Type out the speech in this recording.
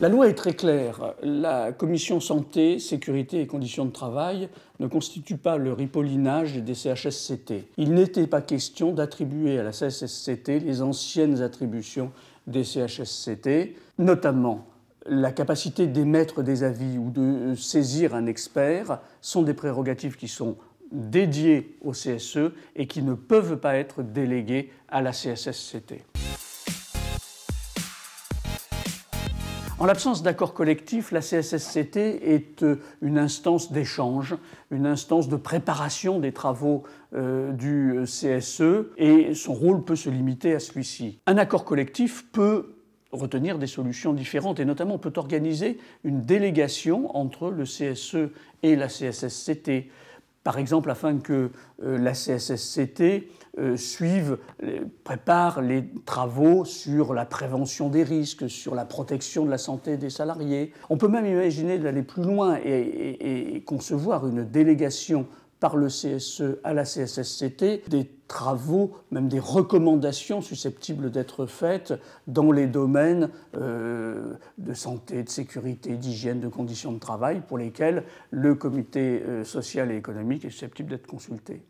La loi est très claire. La commission santé, sécurité et conditions de travail ne constitue pas le ripollinage des CHSCT. Il n'était pas question d'attribuer à la CSSCT les anciennes attributions des CHSCT, notamment la capacité d'émettre des avis ou de saisir un expert sont des prérogatives qui sont dédiées au CSE et qui ne peuvent pas être déléguées à la CSSCT. En l'absence d'accord collectif, la CSSCT est euh, une instance d'échange, une instance de préparation des travaux euh, du euh, CSE et son rôle peut se limiter à celui-ci. Un accord collectif peut retenir des solutions différentes et notamment peut organiser une délégation entre le CSE et la CSSCT par exemple afin que euh, la CSSCT euh, suive, prépare les travaux sur la prévention des risques, sur la protection de la santé des salariés. On peut même imaginer d'aller plus loin et, concevoir une délégation par le CSE à la CSSCT des travaux, même des recommandations susceptibles d'être faites dans les domaines euh, de santé, de sécurité, d'hygiène, de conditions de travail pour lesquels le comité euh, social et économique est susceptible d'être consulté.